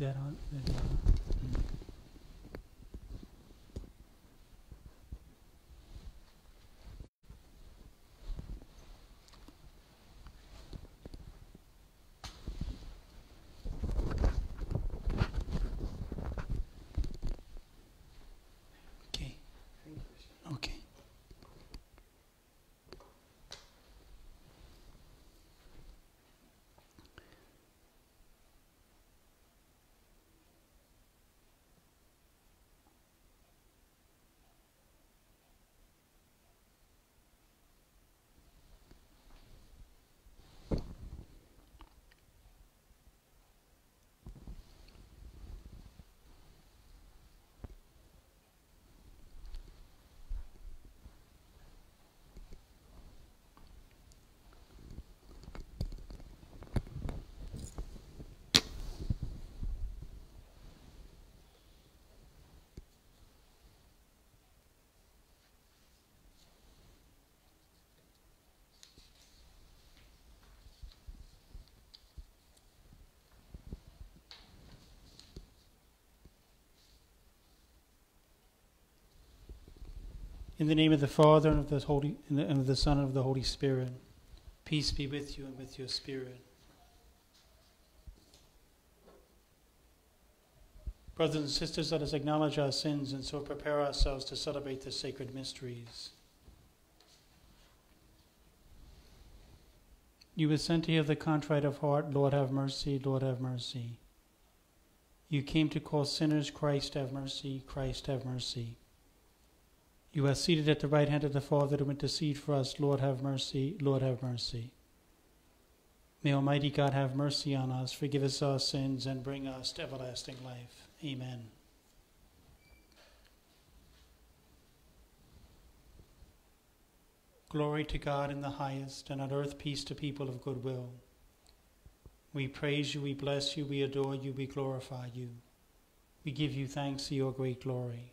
That on, that, uh, In the name of the Father and of the Holy and of the Son and of the Holy Spirit, peace be with you and with your spirit. Brothers and sisters, let us acknowledge our sins and so prepare ourselves to celebrate the sacred mysteries. You were sent to heal the contrite of heart. Lord, have mercy. Lord, have mercy. You came to call sinners. Christ, have mercy. Christ, have mercy. You are seated at the right hand of the Father to intercede for us. Lord, have mercy. Lord, have mercy. May Almighty God have mercy on us, forgive us our sins, and bring us to everlasting life. Amen. Glory to God in the highest, and on earth peace to people of good will. We praise you, we bless you, we adore you, we glorify you. We give you thanks for your great glory.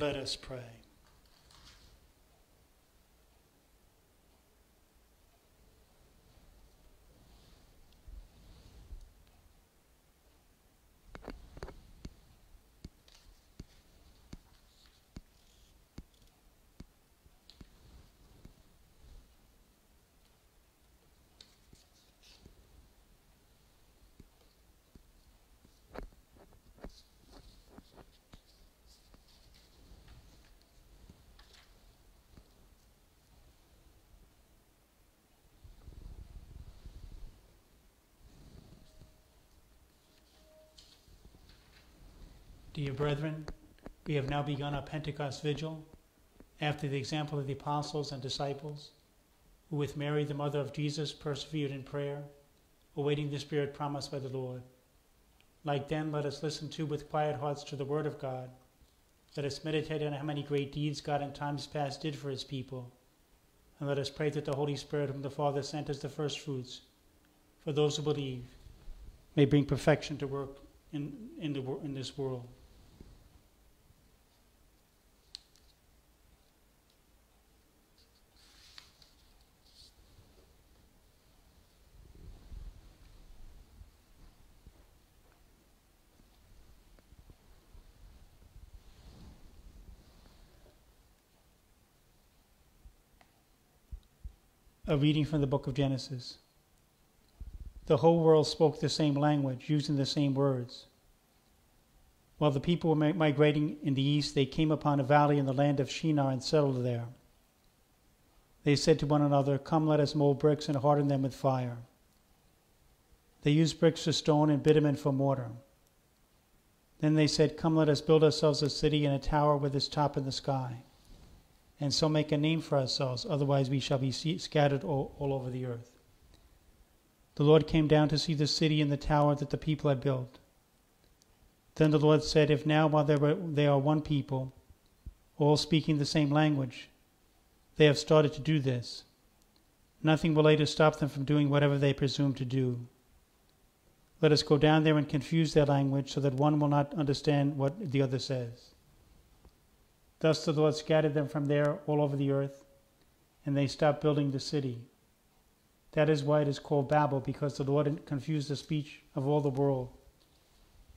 Let us pray. Dear brethren, we have now begun our Pentecost vigil after the example of the apostles and disciples, who with Mary, the mother of Jesus, persevered in prayer, awaiting the Spirit promised by the Lord. Like them, let us listen to with quiet hearts to the Word of God. Let us meditate on how many great deeds God in times past did for his people. And let us pray that the Holy Spirit, whom the Father sent as the first fruits, for those who believe, may bring perfection to work in, in, the, in this world. A reading from the book of Genesis. The whole world spoke the same language, using the same words. While the people were migrating in the east, they came upon a valley in the land of Shinar and settled there. They said to one another, Come, let us mold bricks and harden them with fire. They used bricks for stone and bitumen for mortar. Then they said, Come, let us build ourselves a city and a tower with its top in the sky. And so make a name for ourselves, otherwise we shall be scattered all, all over the earth. The Lord came down to see the city and the tower that the people had built. Then the Lord said, If now, while they are one people, all speaking the same language, they have started to do this, nothing will later stop them from doing whatever they presume to do. Let us go down there and confuse their language so that one will not understand what the other says. Thus the Lord scattered them from there all over the earth, and they stopped building the city. That is why it is called Babel, because the Lord confused the speech of all the world.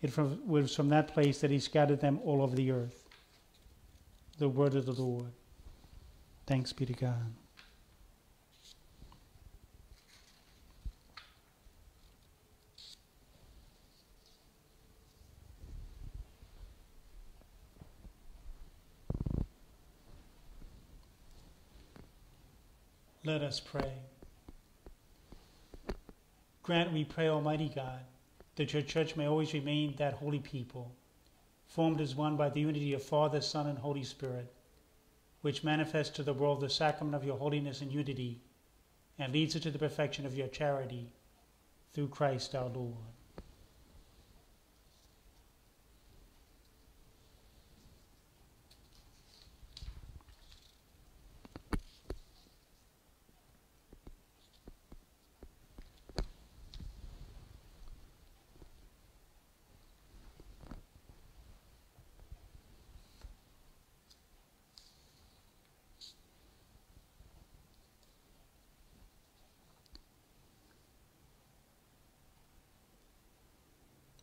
It was from that place that he scattered them all over the earth. The word of the Lord. Thanks be to God. Let us pray. Grant, we pray, Almighty God, that your church may always remain that holy people, formed as one by the unity of Father, Son, and Holy Spirit, which manifests to the world the sacrament of your holiness and unity, and leads it to the perfection of your charity, through Christ our Lord.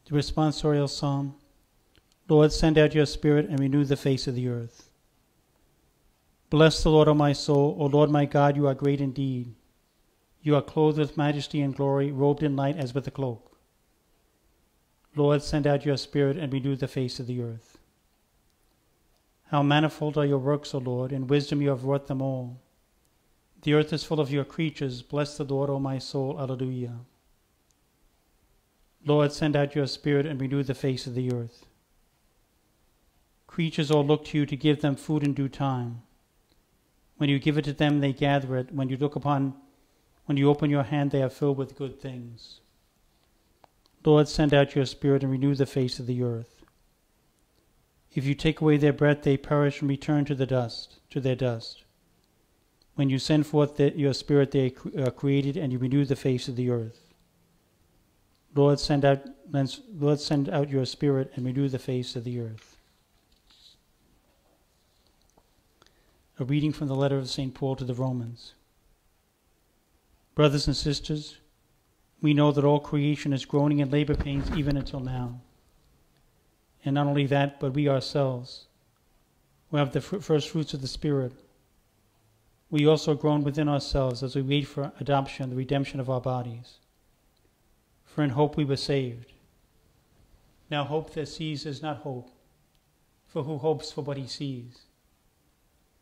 The responsorial psalm Lord, send out your Spirit and renew the face of the earth. Bless the Lord, O my soul. O Lord my God, you are great indeed. You are clothed with majesty and glory, robed in light as with a cloak. Lord, send out your Spirit and renew the face of the earth. How manifold are your works, O Lord! In wisdom you have wrought them all. The earth is full of your creatures. Bless the Lord, O my soul. Alleluia. Lord, send out your Spirit and renew the face of the earth. Creatures all look to you to give them food in due time. When you give it to them, they gather it. When you look upon, when you open your hand, they are filled with good things. Lord, send out your Spirit and renew the face of the earth. If you take away their breath, they perish and return to the dust, to their dust. When you send forth the, your Spirit, they are created, and you renew the face of the earth. Lord, send out, Lord, send out your Spirit and renew the face of the earth. A reading from the letter of St. Paul to the Romans. Brothers and sisters, we know that all creation is groaning in labor pains even until now. And not only that, but we ourselves, who have the first fruits of the Spirit, we also groan within ourselves as we wait for adoption, the redemption of our bodies for in hope we were saved. Now, hope that sees is not hope, for who hopes for what he sees?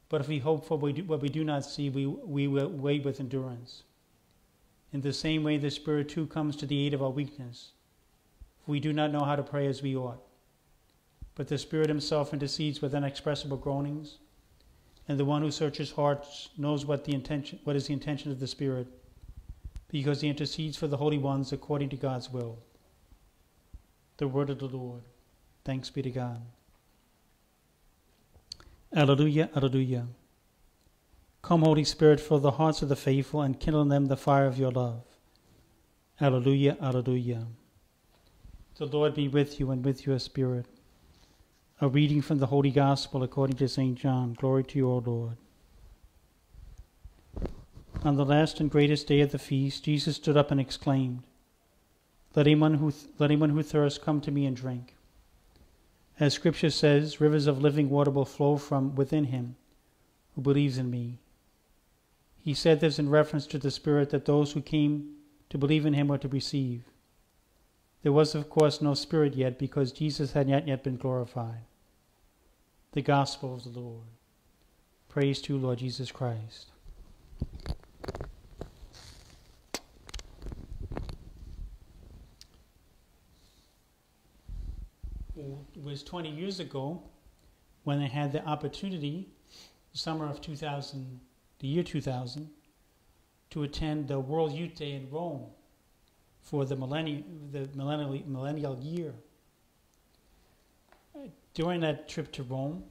But if we hope for what we do not see, we, we will wait with endurance. In the same way, the Spirit too comes to the aid of our weakness. For we do not know how to pray as we ought. But the Spirit Himself intercedes with inexpressible groanings, and the one who searches hearts knows what, the intention, what is the intention of the Spirit because he intercedes for the holy ones according to God's will. The word of the Lord. Thanks be to God. Alleluia, alleluia. Come, Holy Spirit, fill the hearts of the faithful and kindle in them the fire of your love. Alleluia, alleluia. The Lord be with you and with your spirit. A reading from the Holy Gospel according to St. John. Glory to you, O Lord. On the last and greatest day of the feast, Jesus stood up and exclaimed, Let anyone who, th- let anyone who thirsts come to me and drink. As Scripture says, rivers of living water will flow from within him who believes in me. He said this in reference to the Spirit that those who came to believe in him were to receive. There was, of course, no Spirit yet because Jesus had not yet been glorified. The Gospel of the Lord. Praise to you, Lord Jesus Christ. Was 20 years ago when I had the opportunity the summer of 2000, the year 2000, to attend the World Youth Day in Rome for the millennial, the millennial, millennial year. Uh, during that trip to Rome,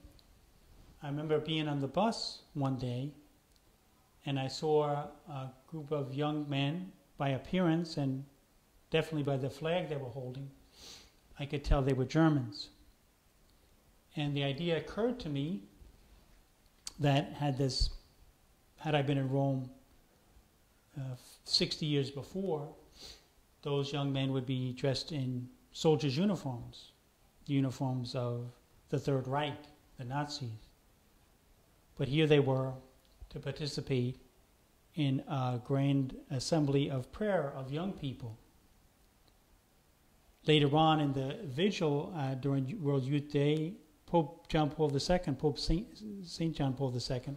I remember being on the bus one day and I saw a group of young men by appearance and definitely by the flag they were holding. I could tell they were Germans. And the idea occurred to me that had this, had I been in Rome uh, 60 years before, those young men would be dressed in soldiers' uniforms, uniforms of the Third Reich, the Nazis. But here they were to participate in a grand assembly of prayer of young people. Later on in the vigil uh, during World Youth Day, Pope John Paul II, Pope Saint, Saint John Paul II,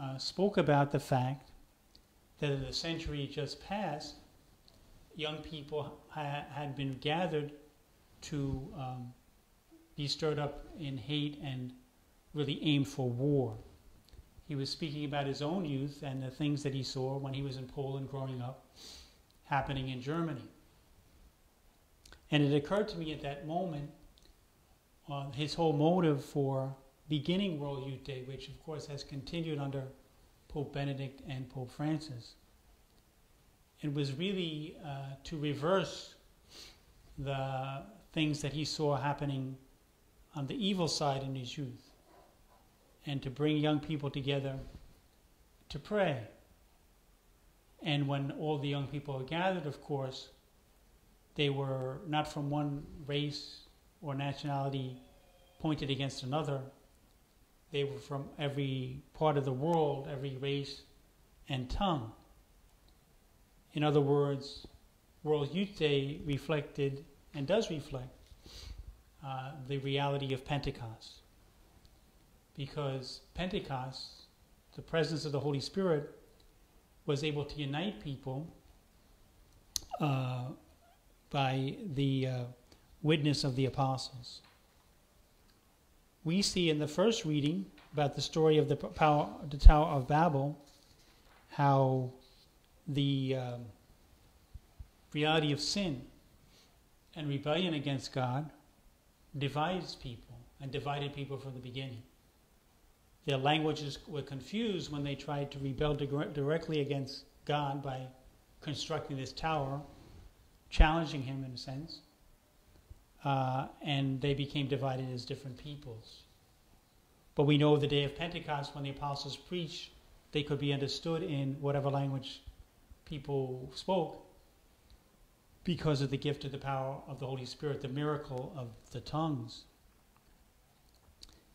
uh, spoke about the fact that in the century just passed, young people ha- had been gathered to um, be stirred up in hate and really aim for war. He was speaking about his own youth and the things that he saw when he was in Poland growing up happening in Germany. And it occurred to me at that moment uh, his whole motive for beginning World Youth Day, which of course has continued under Pope Benedict and Pope Francis. It was really uh, to reverse the things that he saw happening on the evil side in his youth and to bring young people together to pray. And when all the young people are gathered, of course, they were not from one race or nationality pointed against another. They were from every part of the world, every race and tongue. In other words, World Youth Day reflected and does reflect uh, the reality of Pentecost. Because Pentecost, the presence of the Holy Spirit, was able to unite people uh, by the uh, witness of the apostles. We see in the first reading about the story of the, power, the Tower of Babel how the um, reality of sin and rebellion against God divides people and divided people from the beginning. Their languages were confused when they tried to rebel directly against God by constructing this tower, challenging him in a sense, uh, and they became divided as different peoples. But we know the day of Pentecost when the apostles preached, they could be understood in whatever language people spoke because of the gift of the power of the Holy Spirit, the miracle of the tongues.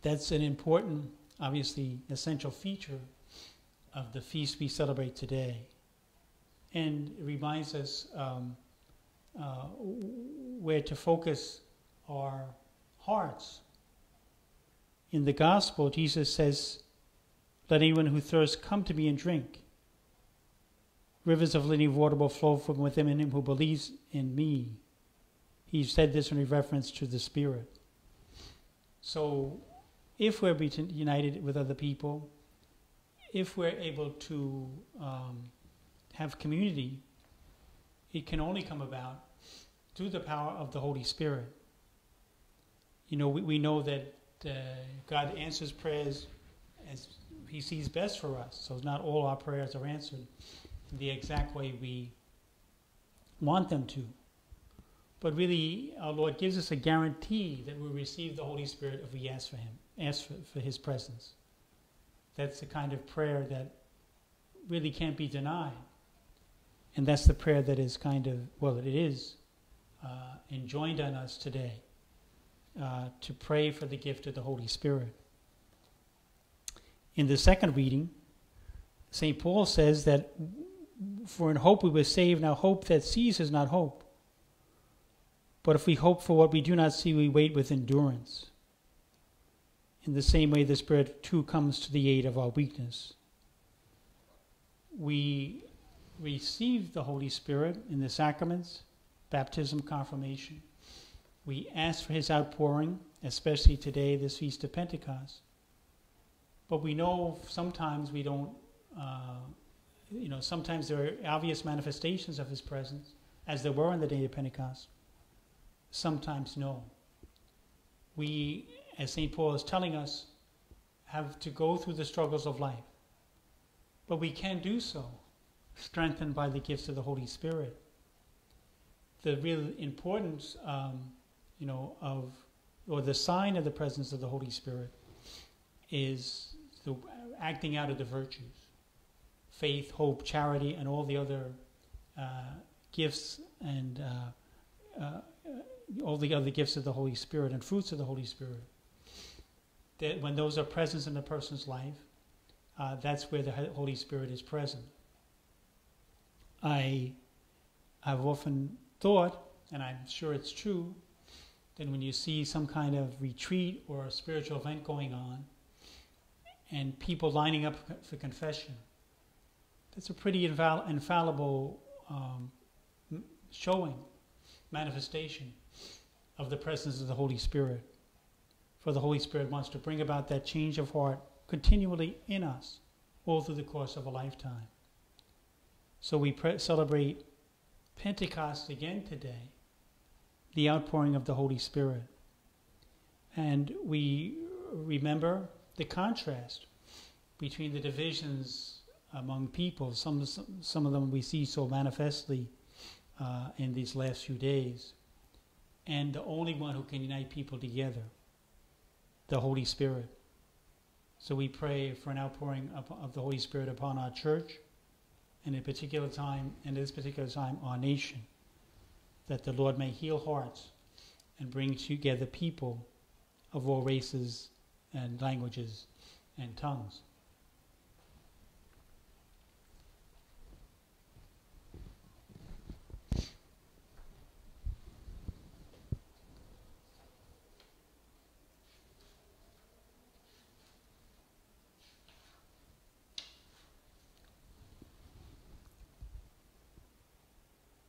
That's an important, obviously, essential feature of the feast we celebrate today. And it reminds us um, uh, where to focus our hearts. In the gospel, Jesus says, Let anyone who thirsts come to me and drink. Rivers of living water will flow from within him who believes in me. He said this in reference to the Spirit. So, if we're united with other people, if we're able to um, have community, it can only come about through the power of the Holy Spirit. You know, we, we know that uh, God answers prayers as He sees best for us. So, not all our prayers are answered in the exact way we want them to. But really, our Lord gives us a guarantee that we'll receive the Holy Spirit if we ask for Him, ask for, for His presence. That's the kind of prayer that really can't be denied. And that's the prayer that is kind of, well, it is enjoined on us today uh, to pray for the gift of the Holy Spirit. In the second reading, St. Paul says that for in hope we were saved. Now, hope that sees is not hope. But if we hope for what we do not see, we wait with endurance. In the same way, the Spirit too comes to the aid of our weakness. We receive the Holy Spirit in the sacraments, baptism, confirmation. We ask for His outpouring, especially today, this Feast of Pentecost. But we know sometimes we don't, uh, you know, sometimes there are obvious manifestations of His presence, as there were on the day of Pentecost. Sometimes no. We, as St. Paul is telling us, have to go through the struggles of life. But we can do so, strengthened by the gifts of the Holy Spirit. The real importance, um, you know, of, or the sign of the presence of the Holy Spirit is the acting out of the virtues faith, hope, charity, and all the other uh, gifts and uh, uh, all the other gifts of the Holy Spirit and fruits of the Holy Spirit. That when those are present in a person's life, uh, that's where the Holy Spirit is present. I have often thought, and I'm sure it's true, that when you see some kind of retreat or a spiritual event going on, and people lining up for confession. That's a pretty infall- infallible um, showing, manifestation of the presence of the Holy Spirit. For the Holy Spirit wants to bring about that change of heart continually in us, all through the course of a lifetime. So we pre- celebrate Pentecost again today, the outpouring of the Holy Spirit. And we remember the contrast between the divisions among people, some, some of them we see so manifestly uh, in these last few days, and the only one who can unite people together, the Holy Spirit. So we pray for an outpouring of, of the Holy Spirit upon our church, in particular time, in this particular time, our nation, that the Lord may heal hearts and bring together people of all races and languages and tongues.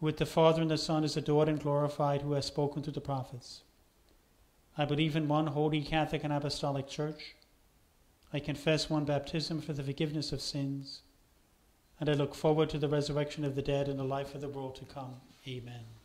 with the Father and the Son is adored and glorified, who has spoken to the prophets. I believe in one holy Catholic and Apostolic Church. I confess one baptism for the forgiveness of sins. And I look forward to the resurrection of the dead and the life of the world to come. Amen.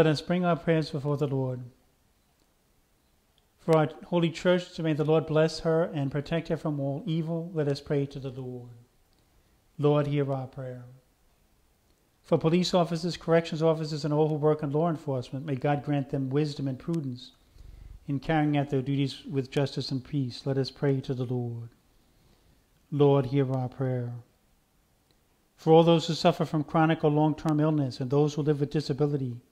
Let us bring our prayers before the Lord. For our holy church, may the Lord bless her and protect her from all evil, let us pray to the Lord. Lord, hear our prayer. For police officers, corrections officers, and all who work in law enforcement, may God grant them wisdom and prudence in carrying out their duties with justice and peace. Let us pray to the Lord. Lord, hear our prayer. For all those who suffer from chronic or long term illness and those who live with disability,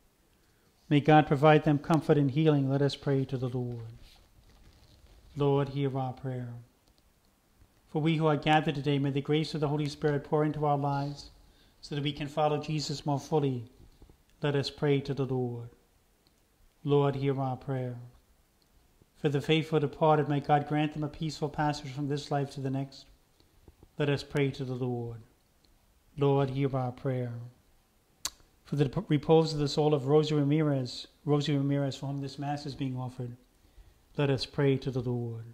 May God provide them comfort and healing. Let us pray to the Lord. Lord, hear our prayer. For we who are gathered today, may the grace of the Holy Spirit pour into our lives so that we can follow Jesus more fully. Let us pray to the Lord. Lord, hear our prayer. For the faithful departed, may God grant them a peaceful passage from this life to the next. Let us pray to the Lord. Lord, hear our prayer. For the repose of the soul of Rosie Ramirez, Rosie Ramirez, for whom this Mass is being offered, let us pray to the Lord.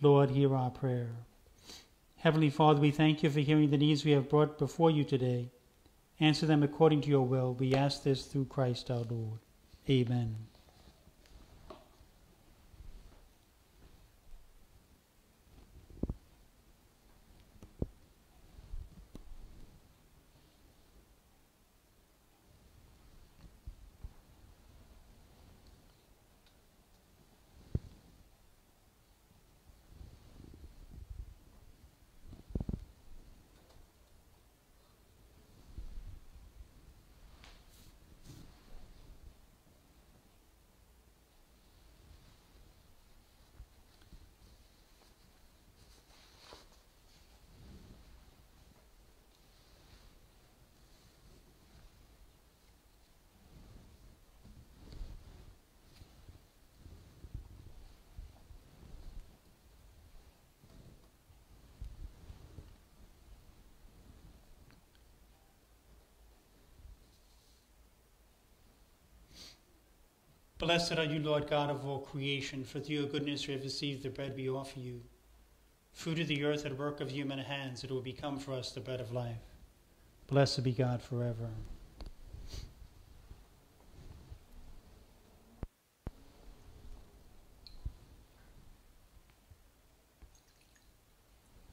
Lord, hear our prayer. Heavenly Father, we thank you for hearing the needs we have brought before you today. Answer them according to your will. We ask this through Christ our Lord. Amen. Blessed are you, Lord God of all creation, for through your goodness we have received the bread we offer you. Fruit of the earth and work of human hands, it will become for us the bread of life. Blessed be God forever.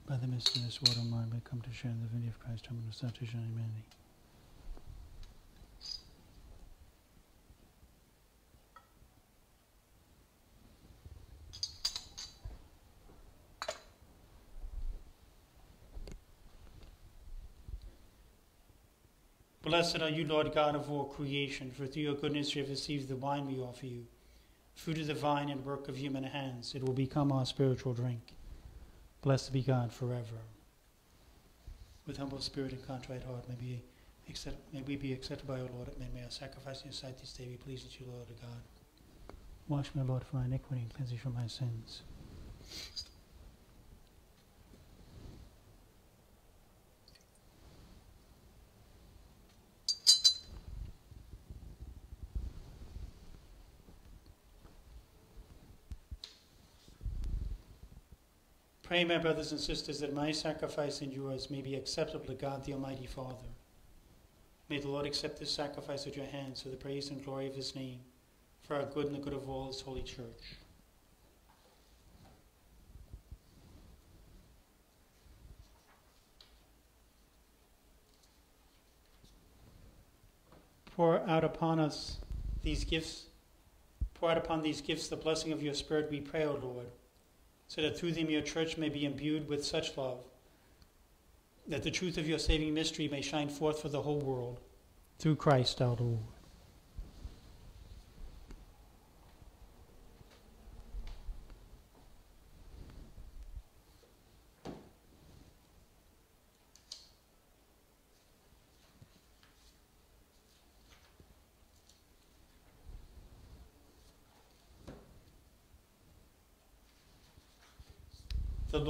By the mystery of this water, mind may come to share in the divinity of Christ, whom the salvation humanity. Blessed are you, Lord God of all creation, for through your goodness we have received the wine we offer you, fruit of the vine and work of human hands. It will become our spiritual drink. Blessed be God forever. With humble spirit and contrite heart, may, be accept, may we be accepted by our Lord. May, may our sacrifice in your sight this day be pleasing to you, Lord God. Wash me, Lord, from my iniquity and cleanse me from my sins. Pray, my brothers and sisters, that my sacrifice and yours may be acceptable to God the Almighty Father. May the Lord accept this sacrifice at your hands for the praise and glory of his name, for our good and the good of all his holy church. Pour out upon us these gifts, pour out upon these gifts the blessing of your Spirit, we pray, O Lord so that through them your church may be imbued with such love, that the truth of your saving mystery may shine forth for the whole world, through Christ our Lord.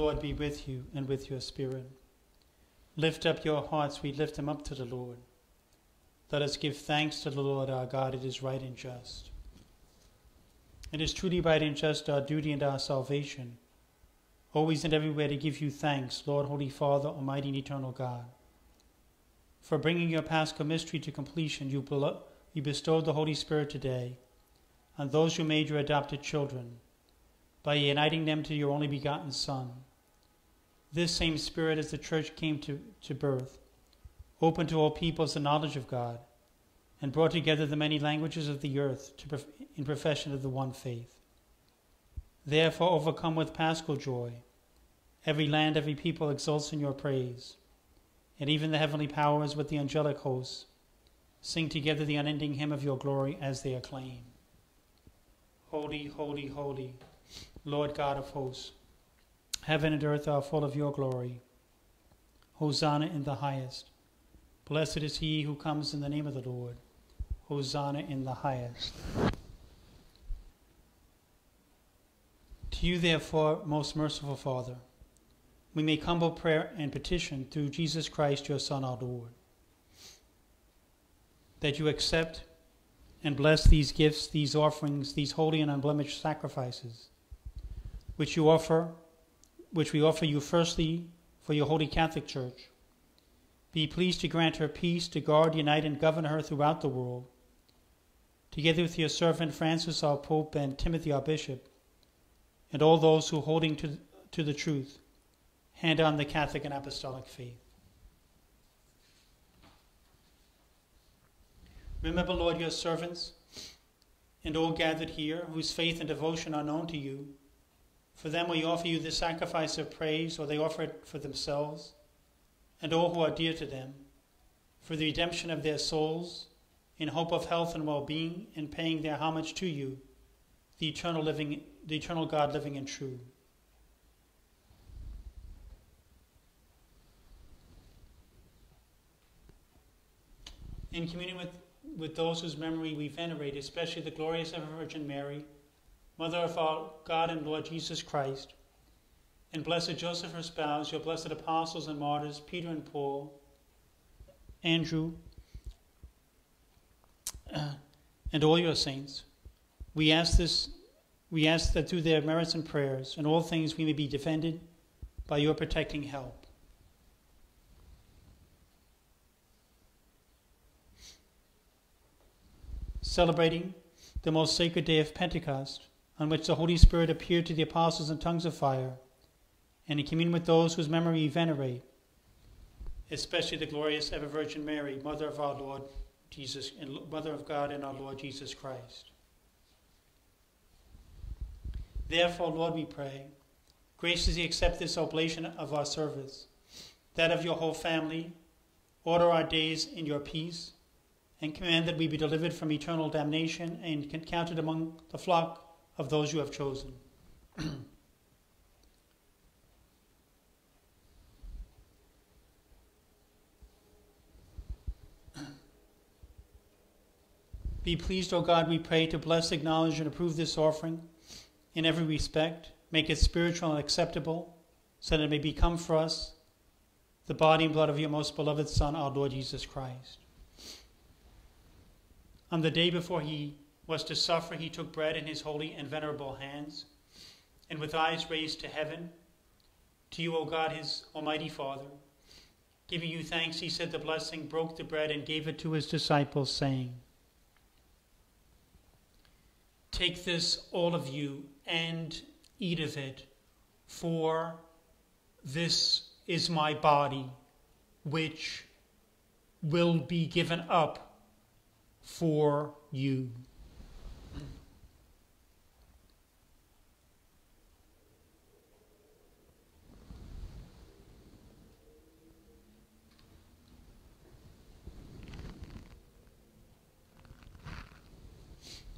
Lord be with you and with your spirit. Lift up your hearts, we lift them up to the Lord. Let us give thanks to the Lord our God, it is right and just. It is truly right and just our duty and our salvation, always and everywhere to give you thanks, Lord, Holy Father, Almighty and Eternal God. For bringing your Paschal mystery to completion, you, you bestowed the Holy Spirit today on those who made your adopted children by uniting them to your only begotten Son. This same Spirit, as the church came to, to birth, opened to all peoples the knowledge of God, and brought together the many languages of the earth to, in profession of the one faith. Therefore, overcome with paschal joy, every land, every people exults in your praise, and even the heavenly powers with the angelic hosts sing together the unending hymn of your glory as they acclaim. Holy, holy, holy Lord God of hosts. Heaven and earth are full of your glory. Hosanna in the highest. Blessed is he who comes in the name of the Lord. Hosanna in the highest. To you, therefore, most merciful Father, we make humble prayer and petition through Jesus Christ, your Son, our Lord. that you accept and bless these gifts, these offerings, these holy and unblemished sacrifices, which you offer, which we offer you firstly for your holy Catholic Church. Be pleased to grant her peace, to guard, unite, and govern her throughout the world. Together with your servant Francis, our Pope, and Timothy, our Bishop, and all those who, holding to, to the truth, hand on the Catholic and Apostolic faith. Remember, Lord, your servants and all gathered here, whose faith and devotion are known to you. For them we offer you the sacrifice of praise, or they offer it for themselves, and all who are dear to them, for the redemption of their souls, in hope of health and well being, and paying their homage to you, the eternal living the eternal God living and true. In communion with with those whose memory we venerate, especially the glorious ever Virgin Mary, Mother of our God and Lord Jesus Christ, and blessed Joseph, her spouse, your blessed apostles and martyrs, Peter and Paul, Andrew, uh, and all your saints. We ask this. We ask that through their merits and prayers, in all things we may be defended by your protecting help. celebrating the most sacred day of Pentecost, on which the Holy Spirit appeared to the apostles in tongues of fire, and in communion with those whose memory we venerate, especially the glorious ever Virgin Mary, Mother of our Lord Jesus, and Mother of God and our Lord Jesus Christ. Therefore, Lord, we pray, graciously accept this oblation of our service, that of your whole family, order our days in your peace and command that we be delivered from eternal damnation and counted among the flock of those you have chosen. Be pleased, O God, we pray, to bless, acknowledge, and approve this offering in every respect. Make it spiritual and acceptable, so that it may become for us the body and blood of your most beloved Son, our Lord Jesus Christ. On the day before he was to suffer, he took bread in his holy and venerable hands, and with eyes raised to heaven, to you, O God, his almighty Father, giving you thanks, he said the blessing, broke the bread, and gave it to his disciples, saying, Take this, all of you, and eat of it, for this is my body, which will be given up for you.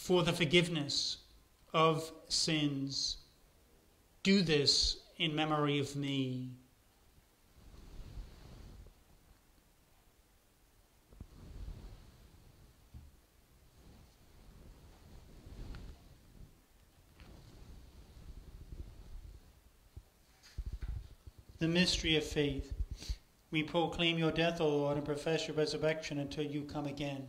for the forgiveness of sins. Do this in memory of me. the mystery of faith. We proclaim your death, O Lord, and profess your resurrection until you come again.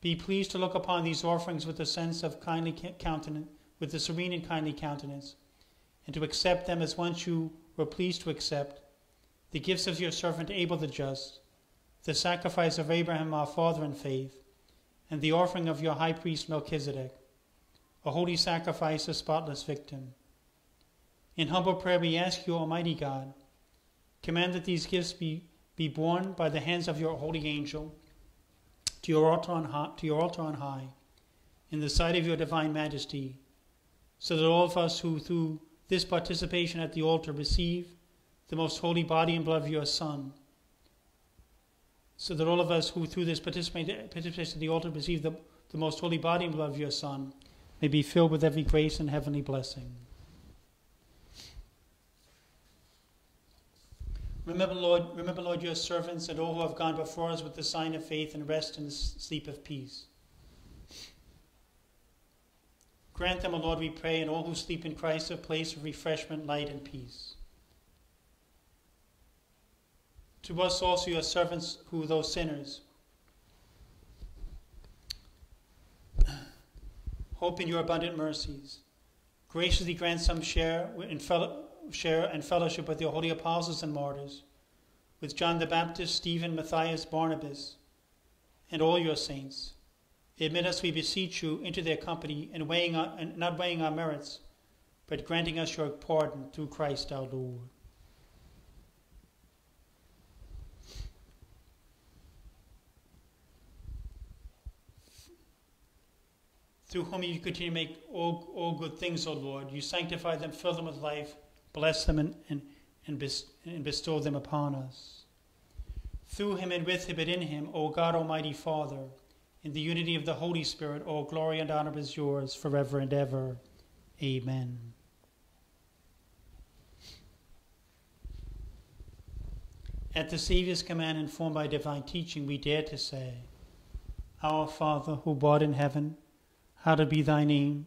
Be pleased to look upon these offerings with a sense of kindly countenance, with a serene and kindly countenance, and to accept them as once you were pleased to accept the gifts of your servant Abel the just, the sacrifice of Abraham our father in faith, and the offering of your high priest Melchizedek, a holy sacrifice, a spotless victim. In humble prayer, we ask you, Almighty God, command that these gifts be, be borne by the hands of your holy angel to your altar on high, to your altar on high, in the sight of your divine majesty, so that all of us who through this participation at the altar receive the most holy body and blood of your Son, so that all of us who through this participation at the altar receive the, the most holy body and blood of your Son, may be filled with every grace and heavenly blessing. Remember, Lord, remember, Lord, your servants and all who have gone before us with the sign of faith and rest in the sleep of peace. Grant them, O Lord, we pray, and all who sleep in Christ a place of refreshment, light, and peace. To us also, your servants, who, though sinners, hope in your abundant mercies, graciously grant some share in fellow share and fellowship with your holy apostles and martyrs, with John the Baptist, Stephen, Matthias, Barnabas, and all your saints. Admit us, we beseech you, into their company, and, weighing our, and not weighing our merits, but granting us your pardon through Christ our Lord. Through whom you continue to make all, all good things, O Lord. You sanctify them, fill them with life, bless them and, and, and bestow them upon us. Through him and with him and in him, O God Almighty Father, in the unity of the Holy Spirit, all glory and honor is yours forever and ever. Amen. At the Saviour's command, informed by divine teaching, we dare to say, Our Father, who art in heaven, hallowed be thy name.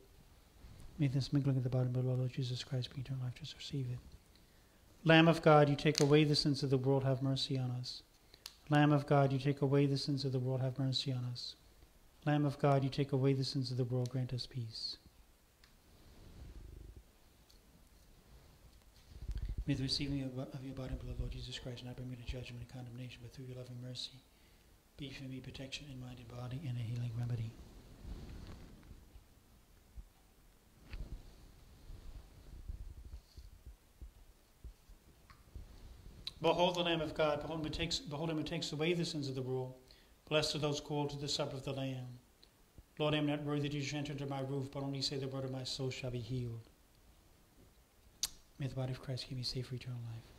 May this mingling of the body and blood of Lord Jesus Christ be eternal life. Just receive it. Lamb of God, you take away the sins of the world, have mercy on us. Lamb of God, you take away the sins of the world, have mercy on us. Lamb of God, you take away the sins of the world, grant us peace. May the receiving of, of your body and blood, Lord Jesus Christ, not bring me to judgment and condemnation, but through your loving mercy, be for me protection in mind and body and a healing remedy. Behold the Lamb of God, behold him, who takes, behold him who takes away the sins of the world. Blessed are those called to the supper of the Lamb. Lord, I am not worthy that you should enter under my roof, but only say the word of my soul shall be healed. May the body of Christ give me safe for eternal life.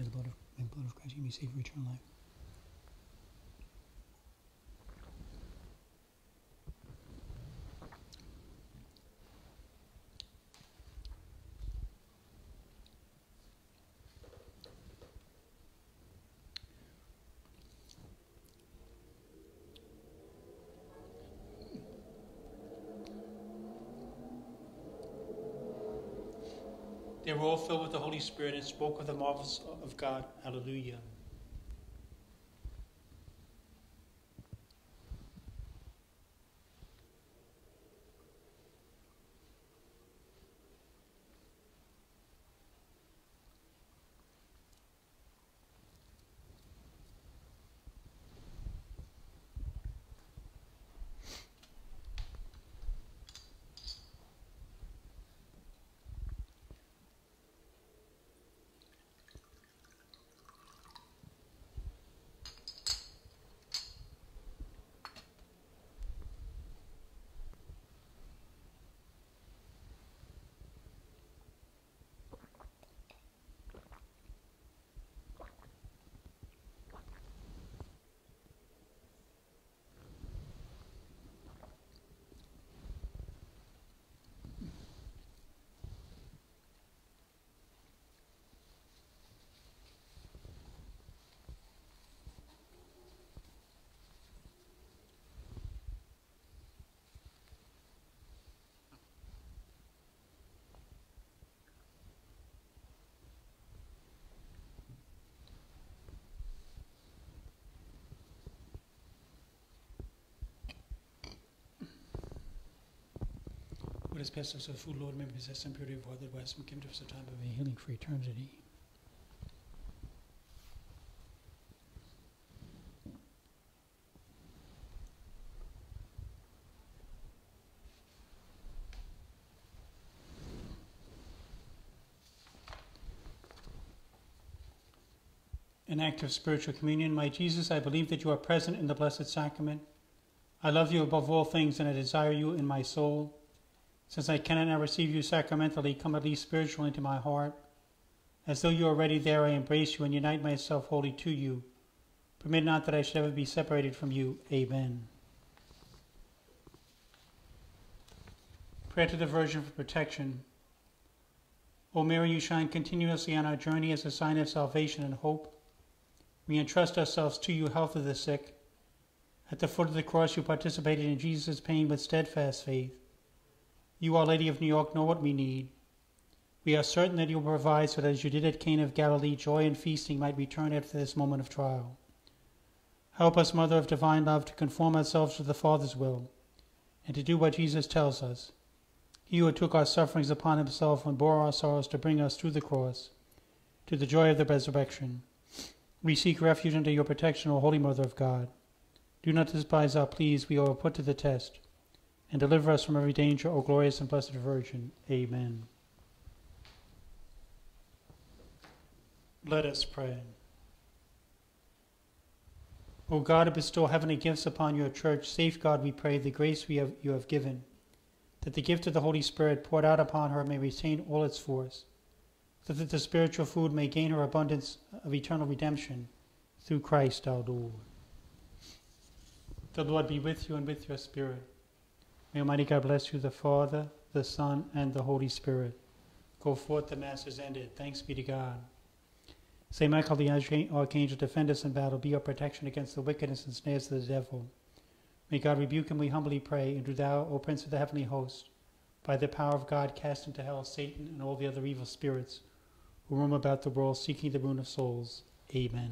May the blood of, may the blood of Christ give me safe eternal life. Were all filled with the Holy Spirit and spoke of the marvels of God. Hallelujah. Is best of the food, Lord, may possess and purity of heart that and give to us a time of healing for eternity. An act of spiritual communion. My Jesus, I believe that you are present in the Blessed Sacrament. I love you above all things and I desire you in my soul. Since I cannot now receive you sacramentally, come at least spiritually into my heart. As though you are already there, I embrace you and unite myself wholly to you. Permit not that I should ever be separated from you. Amen. Prayer to the Virgin for protection. O Mary, you shine continuously on our journey as a sign of salvation and hope. We entrust ourselves to you, health of the sick. At the foot of the cross, you participated in Jesus' pain with steadfast faith. You, Our Lady of New York, know what we need. We are certain that you will provide so that as you did at Cana of Galilee, joy and feasting might return after this moment of trial. Help us, Mother of Divine Love, to conform ourselves to the Father's will and to do what Jesus tells us. He who took our sufferings upon himself and bore our sorrows to bring us through the cross to the joy of the resurrection. We seek refuge under your protection, O Holy Mother of God. Do not despise our pleas, we are put to the test, and deliver us from every danger, O glorious and blessed Virgin. Amen. Let us pray. O God, who bestow heavenly gifts upon your church, safeguard, we pray, the grace we have, you have given, that the gift of the Holy Spirit poured out upon her may retain all its force that the spiritual food may gain her abundance of eternal redemption through Christ our Lord. The Lord be with you and with your spirit. May Almighty God bless you, the Father, the Son, and the Holy Spirit. Go forth, the Mass is ended. Thanks be to God. Saint Michael the Archangel, defend us in battle, be our protection against the wickedness and snares of the devil. May God rebuke him, we humbly pray, and do thou, O Prince of the heavenly host, by the power of God, cast into hell Satan and all the other evil spirits who roam about the world seeking the ruin of souls. Amen.